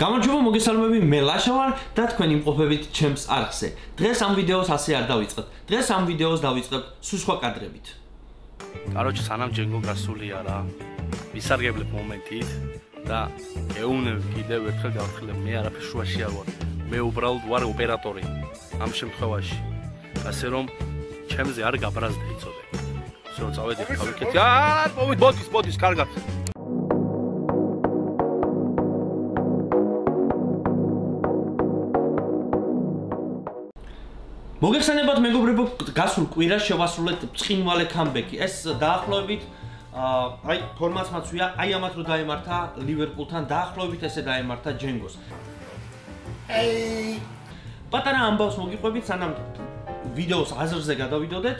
გამარჯობა მოგესალმები მე ლაშა ვარ და თქვენ იმყოფებით ჩემს არხზე დღეს ამ ვიდეოს ასე არ დავიწყებ დღეს ამ ვიდეოს დავიწყებ სუსხვა კადრებით კაროჩ სანამ ჯენგო გასულია რა ვისარგებლებ მომენტით და ეუნებ კიდევ ერთხელ გავხილებ მე არაფერ შუაში არ ვარ მე უბრალოდ ვარ ოპერატორი ამ შემთხვევაში ასე რომ ჩემზე არ გაბრაზდე იცოდე всё წავედი გავიქეთი აა მოვიდ ბოდის ბოდის კარგად მოგეხსენებათ მეგობრებო, გასულ კვირას შევასრულეთ ცხინვალე კამბექი. ეს დაახლოებით აი ფორმატს მაცვია, აი ამათ რო დაემართა ლივერპულთან, დაახლოებით ესე დაემართა ჯენგოს. აი პატარა ამბავს მოგიყვებით, სანამ ვიდეოს აზრზე გადავიდოდეთ.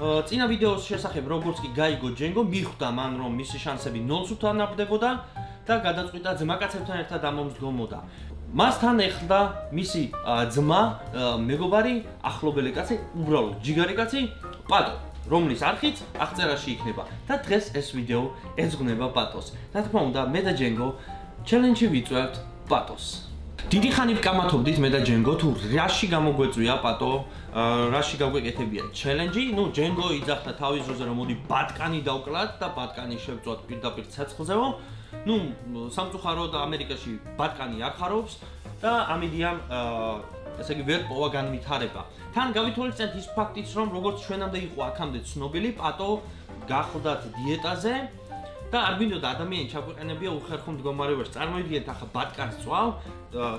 წინა ვიდეოს შესახებ როგორც კი გაიგო ჯენგო, მიხვდა მან რომ მისი შანსები 0-ს უთანაბრდებოდა და გადაწყვიტა ძმაკაცებთან ერთად ამომსდგომოდა. მასთან ეხდა მისი ძმა, მეგობარი, ახლობელი კაცი, უბრალოდ ჯიგარი კაცი, პატო, რომლის არხით აღწერაში იქნება და დღეს ეს ვიდეო ეძღვნება პატოს. რა თქმა უნდა, მე და ჯენგო ჩელენჯი ვიწევთ პატოს. დიდი ხანი ვკამათობდით მე და ჯენგო თუ რაში გამოგვეწვია პატო, რაში გაგვეკეთებია ჩელენჯი, ну ჯენგო იძახდა თავის ძროზე რომ მოდი ბატკანი დავკლათ და ბატკანი შევწვათ პირდაპირ ცეცხლზეო. Ну სამწუხაროდ ამერიკაში ბატკანი არ ხარობს და ამიდიან ესე იგი ვერ პოვა განვითარება. თან გავითვალისწინეთ ის ფაქტიც რომ როგორც ჩვენამდე იყო აქამდე ცნობილი პატო გახლდათ დიეტაზე და არ მინდოდა ადამიანი ჩაგვეყენებია უხერხო მდგომარეობაში. წარმოიდგინეთ ახლა ბატკანს წვალ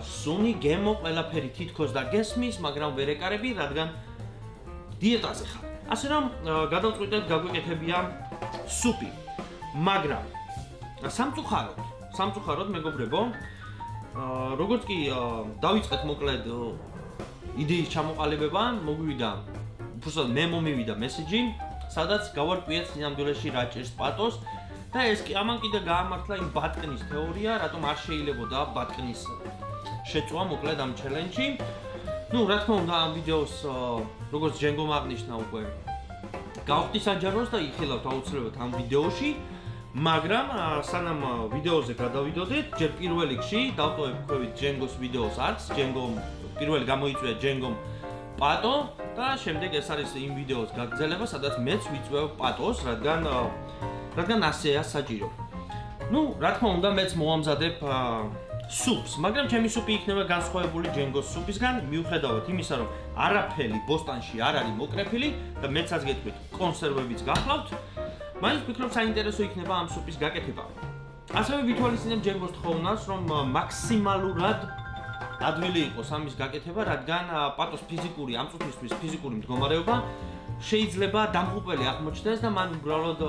სუნი გემო ყველაფერი თითქოს და გესმის მაგრამ ვერ ეკარები რადგან დიეტაზე ხარ. ასე რომ გადავწყვიტეთ გაგვეკეთებია სუპი. მაგრამ სამწუხაროდ, სამწუხაროდ მეგობრებო, აა როგორც კი დავიწყეთ მოკლედ იდეის ჩამოყალიბება, მოგვივიდა უბრალოდ მე მომივიდა მესიჯი, სადაც გავარკვიეთ ნამდვილში რა ჭირს პატოს და ეს კი ამან კიდე გაამართლა იმ ბატკნის თეორია, რატომ არ შეიძლებოდა ბატკნის შეწვა მოკლედ ამ ჩელენჯში. ну, რა თქმა უნდა, ამ ვიდეოს როგორც ჯენგო მაგნიშნა უკვე გავხდი საჯაროს და იხილავთ აუცილებლად ამ ვიდეოში. მაგრამ სანამ ვიდეოზე გადავიდოდეთ, ჯერ პირველ რიგში დავტოვებქვით ჯენგოს ვიდეოს არც, ჯენგო პირველი გამოიწვია ჯენგომ პატო და შემდეგ ეს არის იმ ვიდეოს გაგრძელება, სადაც მეც ვიწვევ პატოს, რადგან რადგან ასეა საჭირო. ну, რა თქმა უნდა, მეც მოვამზადებ სუპს, მაგრამ ჩემი სუპი იქნება განსხვავებული ჯენგოს სუპისგან, მიუხედავად იმისა, რომ არაფერი ბოსტანში არ არის მოკრეფილი და მეცაც გეტყვით, კონსერვებიც გახლავთ. მაინც ვფიქრობ საინტერესო იქნება ამ სუპის გაკეთება. ასევე ვითვალისწინებ ჯენგოს თხოვნას, რომ მაქსიმალურად ადვილი იყოს ამის გაკეთება, რადგან პატოს ფიზიკური ამ წუთისთვის ფიზიკური მდგომარეობა შეიძლება დამღუპელი აღმოჩნდეს და მან უბრალოდ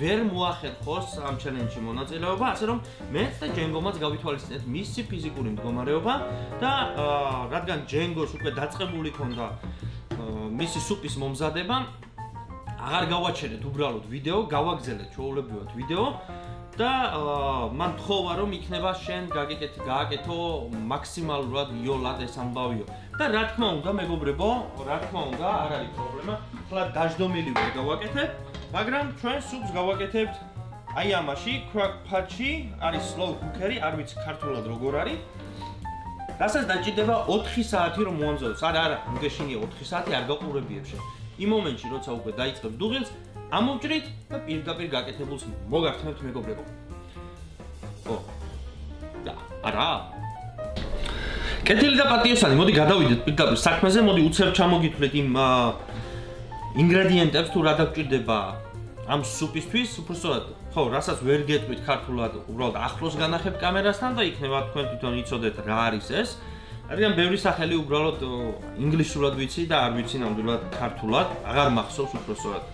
ვერ მოახერხოს ამ ჩელენჯში მონაწილეობა, ასე რომ მეც და ჯენგომაც გავითვალისწინეთ მისი ფიზიკური მდგომარეობა და რადგან ჯენგოს უკვე დაწყებული ქონდა მისი სუპის მომზადება, აღარ გავაჩერეთ უბრალოდ ვიდეო, გავაგზავნეთ ჩაოლებრივად ვიდეო და მან თხოვა რომ იქნება შენ გაგიკეთე გააკეთო მაქსიმალურად იოლად ეს ამბავიო. და რა თქმა უნდა, მეგობრებო, რა თქმა უნდა, არ არის პრობლემა. ხლა დაждდომილი ვერ გავაკეთებ, მაგრამ ჩვენ სუპს გავაკეთებთ აი ამაში, patchy, არის slow cooker-ი, არ ვიცი ქართულად როგორ არის. რასაც დაჭირდება 4 საათი რომ მოამზადოს. არა, არა, მიგეშინია 4 საათი, არ გაყურებიებ შენ. იმ მომენტში, როცა უკვე დაიწყებს დუღილს, ამოვჭრით და პირდაპირ გაკეთებულს მოგახსენებთ მეგობრებო. ო. და არა. კეთილი და პატიოსანი, მოდი გადავიდეთ პირდაპირ საქმეზე, მოდი უცებ ჩამოგითვლეთ იმ ინგრედიენტებს თუ რა დაგჭირდება ამ სუპისთვის, უბრალოდ ხო, რასაც ვერ გეტყვით ქართულად, უბრალოდ ახლოს განახებ კამერასთან და იქნება თქვენ თვითონ იცოდეთ რა არის ეს. არიან ბევრი სახელი უბრალოდ ინგლისურად ვიცი და არ ვიცი ნამდვილად ქართულად, აღარ მახსოვს უბრალოდ.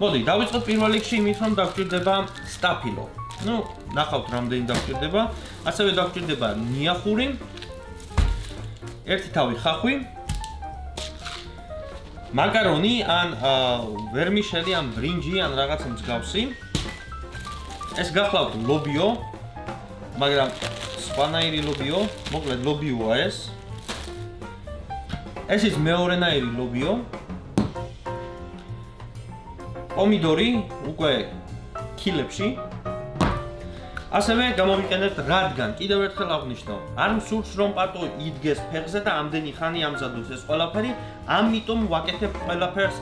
მოდი, დავიწყოთ პირველ რიგში იმით, რომ დაგჭირდება სტაფილო. ну, ნახავთ რამდენი დაგჭირდება. ასევე დაგჭირდება ნიახური. ერთი თავი ხახვი. მაკარონი ან ვერმიშელი ან ბრინჯი ან რაღაცა მსგავსი. ეს გახლავთ ლობიო. მაგრამ სპანაირი ლობიო, მოკლედ ლობიოა ეს. ეს ის მეორენაირი ლობიო. პომიდორი უკვე კილებში. ასევე გამოვიყენებთ რადგან კიდევ ერთხელ აღნიშნავ, არ მსურს რომ პატო იდგეს ფეხზე და ამდენი ხანი ამზადოს ეს ყველაფერი, ამიტომ ვაკეთებ ყველაფერს.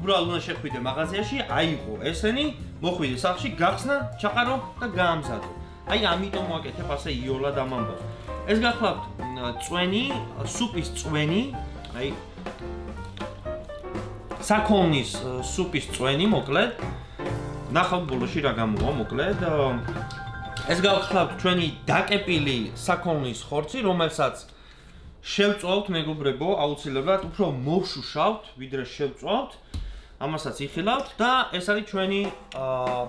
უბრალოდ უნდა შეხვიდე მაღაზიაში, აიღო ესენი, მოხვიდე სახლში, გახსნა, ჩაყარო და გაამზადო. აი ამიტომ ვაკეთებ ასე იოლად ამ ამბავს. ეს გახლავთ წვენი, სუპის წვენი, აი საქონლის სუპის წვენი, მოკლედ. ნახავთ ბოლოში რა გამოვა, მოკლედ. ეს გავხსნათ ჩვენი დაკეპილი საქონლის ხორცი, რომელსაც შევწოვთ მეგობრებო, აუცილებლად უფრო მოვშუშავთ, ვიდრე შევწოვთ. ამასაც იხილავთ და ეს არის ჩვენი აა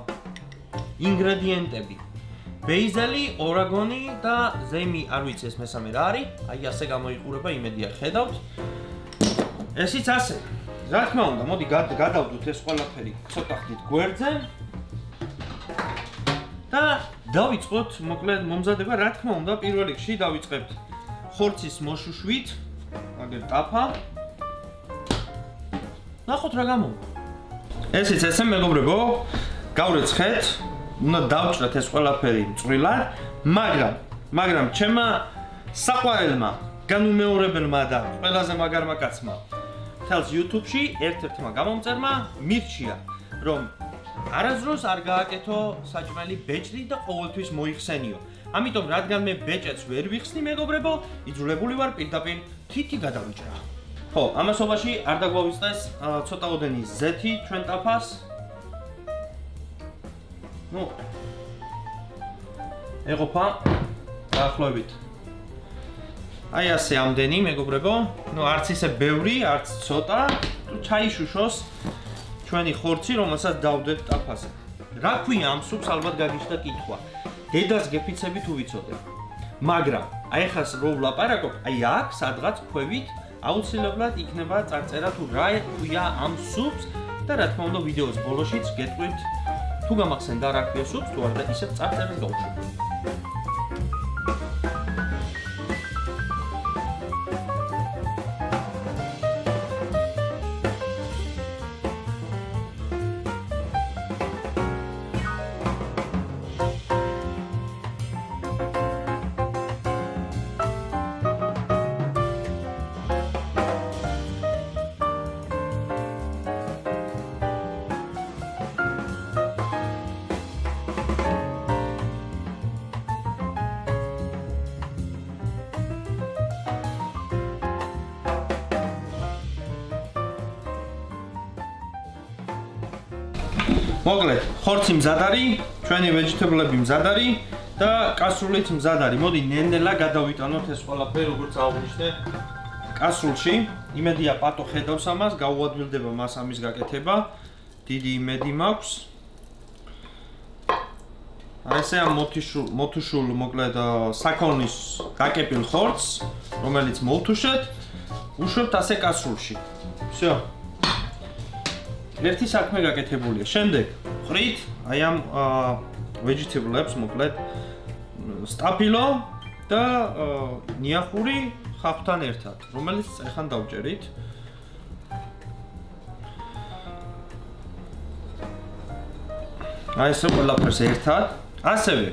ინგრედიენტები. ბეიზელი, ორაგონი და ზემი, არ ვიცი ეს მესამე რა არის. აი ასე გამოიყურება, იმედია ხედავთ. ესიც ასე. რა თქმა უნდა, მოდი გადავდოთ ეს ყველაფერი ცოტა ხნით გვერდზე. და დავიწყოთ მოკლედ მომზადება, რა თქმა უნდა, პირველ რიგში დავიწყებთ ხორცის მოშუშვით, აგერ ტაფა. ნახოთ რა გამოვა. ესეც ესე მეგობრებო, გავრეცხეთ, უნდა დავჭრათ ეს ყველაფერი წვრილად, მაგრამ, მაგრამ ჩემმა საყვარელმა, განუმეორებელმა და ყველაზე მაგარმა კაცმა თელს YouTube-ში ერთ-ერთმა გამომწერმა მირჩია, რომ არაზროს არ გააკეთო საჭმელი ბეჭდი და ყოველთვის მოიხსენიო. ამიტომ რადგან მე ბეჭედს ვერ ვიხსნი მეგობრებო, იძულებული ვარ პირდაპირ თითი გადავიჭრა. ხო, ამასობაში არ დაგვავიწყდეს ცოტაოდენი ზეთი ჩვენ ტაფას. ნუ ეღოფა ახლოვით. აი ასე ამდენი მეგობრებო, ნუ არც ისე ბევრი, არც ცოტა, ჩაიშუშოს ჩვენი ხორცი, რომელსაც დავდეთ ტაფაზე. რა ქვია ამ სუპს ალბათ გაგიჩნდა კითხვა. დედას გეფიცები თუ ვიცოდე. მაგრამ აი ხას რო ვლაპარაკობ, აი აქ სადღაც ქვევით აუცილებლად იქნება წარწერა თუ რა ქვია ამ სუპს და რა თქმა უნდა ვიდეოს ბოლოშიც გეტყვით თუ გამახსენდა რა ქვია სუპს თუ არა და ისე წარწერას გავუშვებ. მოკლედ, ხორცი მზად არის, ჩვენი ვეჯიტებლები მზად არის და კასრულიც მზად არის. მოდი ნენელა გადავიტანოთ ეს ყველაფერი როგორც აღვნიშნე კასრულში. იმედია პატო ხედავს ამას, გაუადვილდება მას ამის გაკეთება. დიდი იმედი მაქვს. აი ესე ამ მოთიშულ მოთუშულ მოკლედ საქონლის დაკეპილ ხორცს, რომელიც მოვთუშეთ, უშვებთ ასე კასრულში. всё. ერთი საქმე გაკეთებულია. შემდეგ ხრით აი ამ vegetable-ებს მოკლედ სტაფილო და ნიახური ხაფთან ერთად, რომელიც ეხან დავჭერით. აი ეს ყველაფერს ერთად. ასევე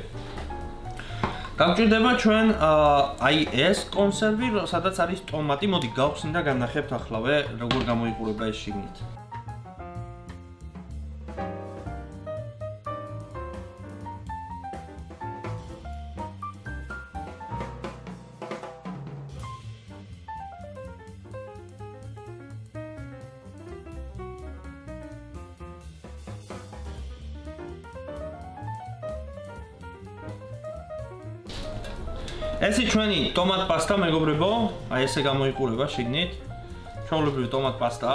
გამჭირდება ჩვენ აი ეს კონსერვი, სადაც არის ტომატი. მოდი გავხსნი და განახებთ ახლავე როგორ გამოიყურება ეს შიგნით. ესე ჩვენი ტომატ პასტა მეგობრებო, აი ესე გამოიყურება შიგნით. ჩვეულებრივი ტომატ პასტა,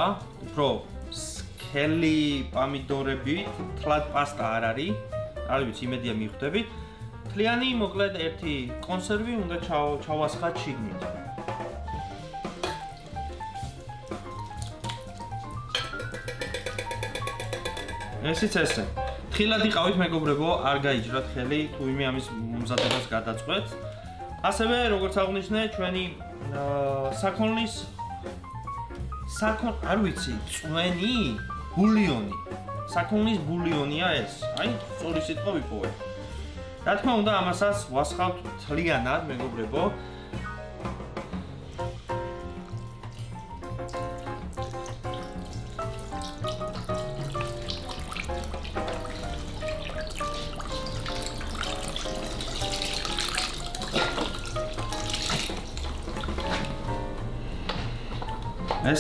უფრო სქელი პომიდორები, თლად პასტა არ არის. არ ვიცი, იმედია მიხვდებით. თლიანი მოკლედ ერთი კონსერვი უნდა ჩავასხათ შიგნით. ესეც ესე. თხილად იყავით მეგობრებო, არ გაიჯრათ ხელი, თუ იმე ამის მომზადებას გადაწყვეტ. ასევე როგორც აღნიშნე ჩვენი საქონლის საქონ არ ვიცი წვენი ბულიონი. საქონლის ბულიონია ეს. აი სწორი სიტყვა ვიპოვე. რა თქმა უნდა, ამასაც ვასხავთ თლიანად, მეგობრებო.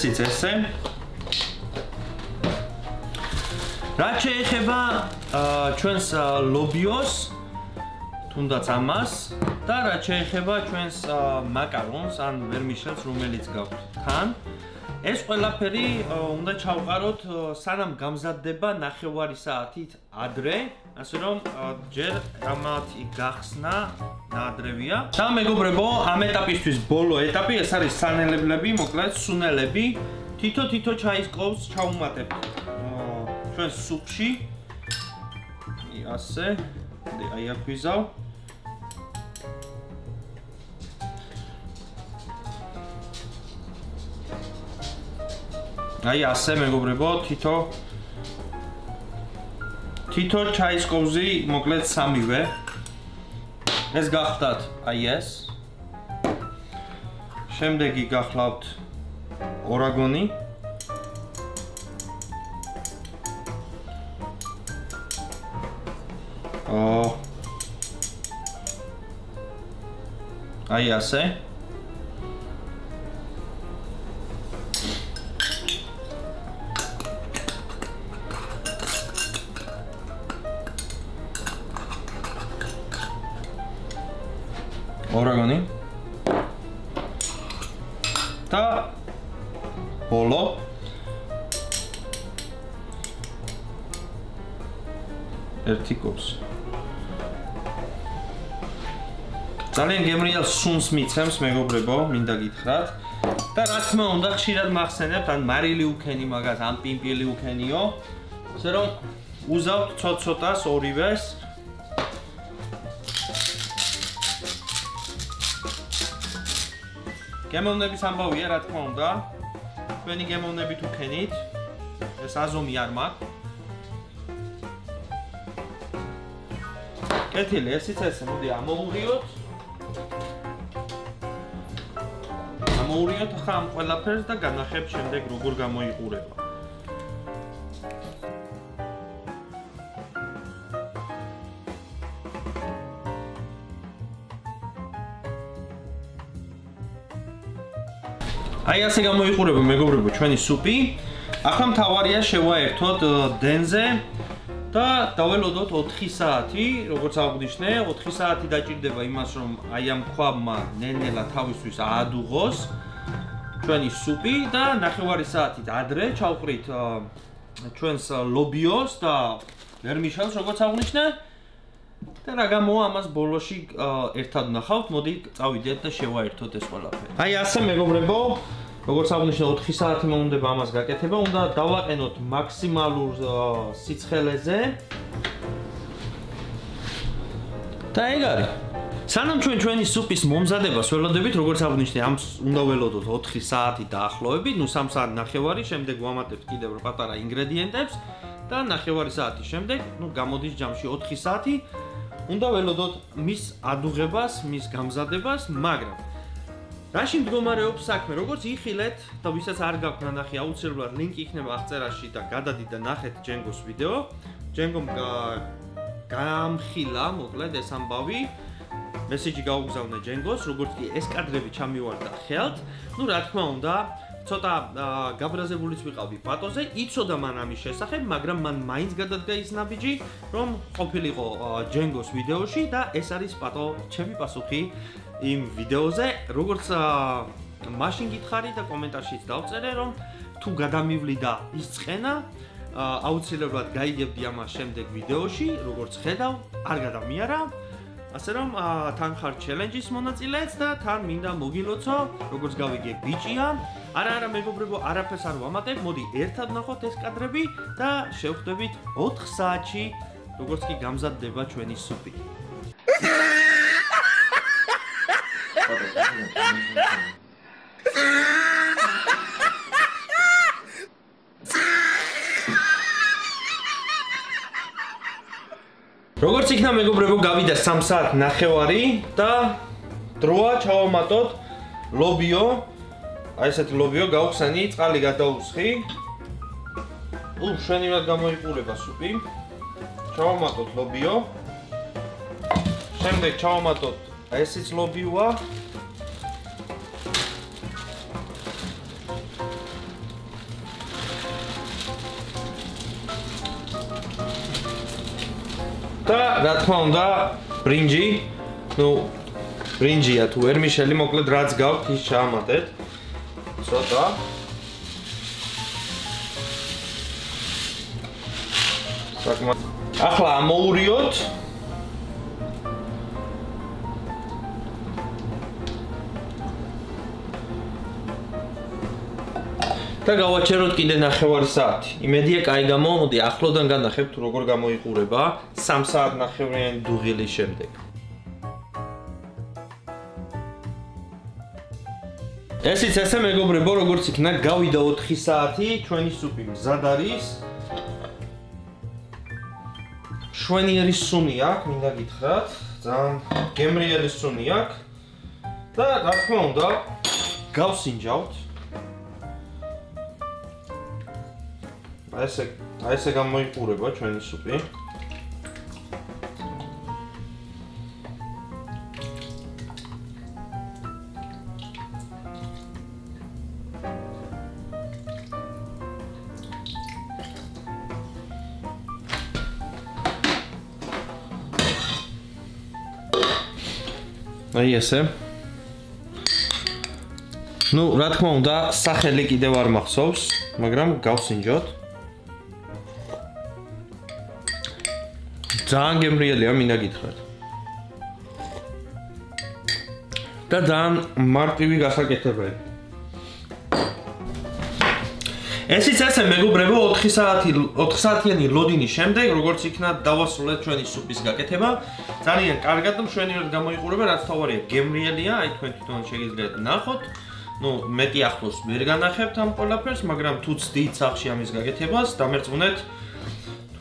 ესიც ესე. რა შეიძლება ჩვენს ლობიოს თუნდაც ამას და რა შეიძლება ჩვენს მაკარონს ან ვერმიშელს რომელიც გაქვთ თან ეს ყველაფერი უნდა ჩავყაროთ სანამ გამზადდება ნახევარი საათით ადრე ასე რომ ჯერ ამათი გახსნა ნაადრევია. და მეგობრებო ამ ეტაპისთვის ბოლო ეტაპი ეს არის სანელებლები მოკლედ სუნელები. თითო თითო ჩაის ყოფს ჩაუმატებ ჩვენს სუპში ასე აი აქ ვიზავ აი ასე მეგობრებო თითო თითო ჩაის ყოფზი მოკლედ სამივე. ეს გახდათ აი ეს. შემდეგი გახლავთ ორაგონი. ო. აი ასე ორაგონი. და ბოლო. ერთი კობს ძალიან გემრიელ სუნს მიცემს მეგობრებო მინდა გითხრათ. და რა თქმა უნდა ხშირად მახსენებთ ან მარილი უქენი მაგას ან პიმპილი უქენიო ასე რომ უზავთ ცოტ-ცოტას ორივეს გემოვნების ამბავია, რა თქმა უნდა. თქვენი გემოვნები თუ ქენით, ეს აზომი არ მაქვს. კეთილი, ესიც ესე, მოდი ამოურიოთ. ამოურიოთ ხა ამ ყველაფერს და განახებ შემდეგ როგორ გამოიყურება. აი ასე გამოიყურება მეგობრებო ჩვენი სუპი. ახლა მთავარია შევაერთოთ დენზე და დაველოდოთ 4 საათი, როგორც აღნიშნე, 4 საათი დაჭირდება იმას, რომ აი ამ ქვაბმა ნენელა თავისთვის აადუღოს ჩვენი სუპი და ნახევარი საათით ადრე ჩავყრით ჩვენს ლობიოს და ვერმიშელს, როგორც აღნიშნე. და რა გამოა ამას ბოლოში ერთად ნახავთ, მოდი წავიდეთ და შევაერთოთ ეს ყველაფერი. აი ასე მეგობრებო, როგორც აღნიშნე 4 საათი მომუნდება ამას გაკეთება, უნდა დავაყენოთ მაქსიმალურ სიცხელეზე. და ეგ არის. სანამ ჩვენ ჩვენი სუპის მომზადებას ველოდებით, როგორც აღნიშნე, ამ უნდა ველოდოთ 4 საათი დაახლოებით, ნუ 3 საათი ნახევარი, შემდეგ ვამატებთ კიდევ პატარა ინგრედიენტებს და ნახევარი საათის შემდეგ, ნუ გამოდის ჯამში 4 საათი. უნდა ველოდოთ მის ადუღებას, მის გამზადებას, მაგრამ რაში მდგომარეობს საქმე? როგორც იხილეთ და ვისაც არ გაქვთ ნახე, აუცილებლად ლინკი იქნება აღწერაში და გადადით და ნახეთ ჯენგოს ვიდეო. ჯენგომ გამხილა, მოკლედ ეს ამბავი. მესიჯი გაუგზავნე ჯენგოს, როგორც კი ეს კადრები ჩამივარდა ხელთ. ნუ რა თქმა უნდა, ცოტა გაბრაზებულიც ვიყავი პატოზე, იცოდა მან ამის შესახებ, მაგრამ მან მაინც გადადგა ის ნაბიჯი, რომ ყოფილიყო ჯენგოს ვიდეოში და ეს არის პატო ჩემი პასუხი იმ ვიდეოზე, როგორც მაშინ გითხარი და კომენტარშიც დავწერე, რომ თუ გადამივლი და ის წენა აუცილებლად გაიგებდი ამას შემდეგ ვიდეოში, როგორც ხედავ, არ გადამიარა. ასე რომ თან ხარ ჩელენჯის მონაწილეც და თან მინდა მოგილოცო, როგორც გავიგე ბიჭია. არა არა მეგობრებო, არაფერს არ ვამატებ. მოდი ერთად ნახოთ ეს კადრები და შევხვდებით 4 საათში, როგორც კი გამზადდება ჩვენი სუპი. როგორც იქნა მეგობრებო, გავიდა 3 საათ ნახევარი და დროა ჩავამატოთ ლობიო. აი ესეთ ლობიო გავხსენი, წყალი გადაუსხი. უ შენივად გამოიყურება სუპი. ჩავამატოთ ლობიო. შემდეგ ჩავამატოთ ესეც ლობიოა. და რა თქმა უნდა ბრინჯი ну ბრინჯია თუ ერმიშელი მოკლედ რაც გაქვთ ის ჩაამატეთ. ცოტა. საკმაოდ ახლა ამოურიოთ და გავაჩეროთ კიდე ნახევარი საათი. იმედია, კაი გამომოდი, ახლოდან განახებ თუ როგორ გამოიყურება 3 საათ ნახევრიანი დუღილის შემდეგ. ესიც ესე მეგობრებო, როგორც იქნა, გავიდა 4 საათი, ჩვენი სუპი მზად არის. შვენიერი სუნი აქვს, მინდა გითხრათ, ძალიან გემრიელი სუნი აქვს. და რა თქმა უნდა, გავსინჯავთ. აი ესე აი ესე გამოიყურება ჩვენი სუპი. აი ესე. ну, რა თქმა უნდა, სახელი კიდევ არ მახსოვს, მაგრამ გავსინჯოთ. ძალიან გემრიელია, მინდა გითხრათ. და ძალიან მარტივი გასაკეთებელი. ესიც ესე მეგობრებო 4 საათი 4 საათიანი ლოდინის შემდეგ როგორც იქნა დავასრულეთ ჩვენი სუპის გაკეთება ძალიან კარგად და მშვენივრად გამოიყურება რაც თავარია გემრიელია აი თქვენ თვითონ შეგიძლიათ ნახოთ ну მეტი ახლოს ვერ განახებთ ამ ყველაფერს მაგრამ თუ ცდით სახში ამის გაკეთებას დამერწმუნეთ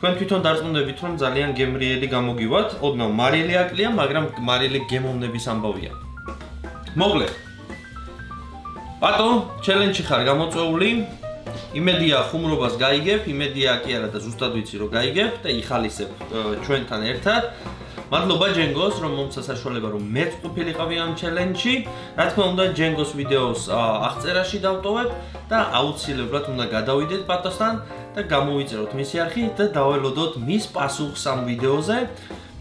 თქვენ თვითონ დარწმუნდებით რომ ძალიან გემრიელი გამოგივათ. ოდნავ მარილი აკლია, მაგრამ მარილი გემოვნების ამბავია. მოგლე. ბატო, ჩელენჯი ხარ გამოწვეული. იმედია ხუმრობას გაიგებ, იმედია კი არა და ზუსტად ვიცი რომ გაიგებ და იხალისებ ჩვენთან ერთად. მადლობა ჯენგოს რომ მომცა საშუალება რომ მეც ყოფილიყავი ამ ჩელენჯში. რა თქმა უნდა ჯენგოს ვიდეოს აღწერაში დავტოვებ და აუცილებლად უნდა გადავიდეთ პატოსთან და გამოვიწეროთ მისი არხი და დაველოდოთ მის პასუხს ამ ვიდეოზე.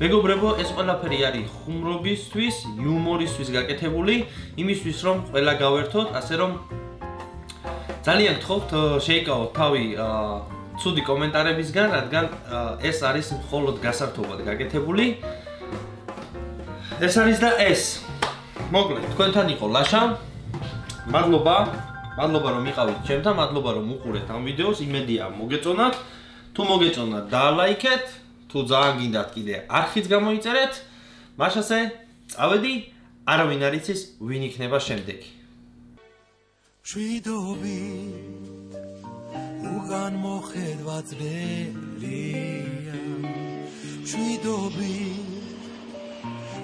მეგობრებო, ეს ყველაფერი არის ხუმრობისთვის, იუმორისთვის გაკეთებული, იმისთვის რომ ყველა გავერთოთ, ასე რომ ძალიან გთხოვთ შეიკავოთ თავი ცუდი კომენტარებისგან, რადგან ეს არის მხოლოდ გასართობად გაკეთებული. ეს არის და ეს. მოკლედ, თქვენთან იყო ლაშა. მადლობა. მადლობა რომ იყავით ჩემთან, მადლობა რომ უყურეთ ამ ვიდეოს. იმედია მოგეწონათ. თუ მოგეწონათ, დაალაიქეთ. თუ ძალიან გინდათ კიდე არხიც გამოიწერეთ. მაშასე, წავედი. არავინ არ იცის ვინ იქნება შემდეგი. შვიდობი უგან მოხედვა ძნელია შვიდობი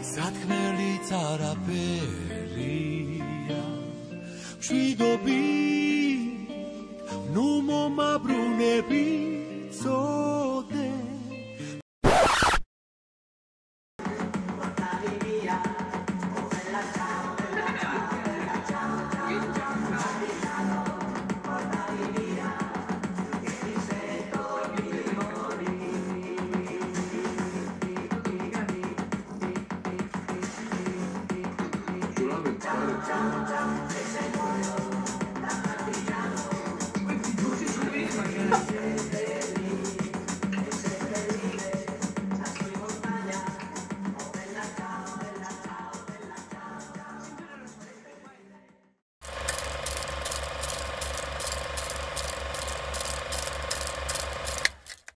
სათქმელიც არაფერია. შვიდობი ნუ მომაბრუნები ცო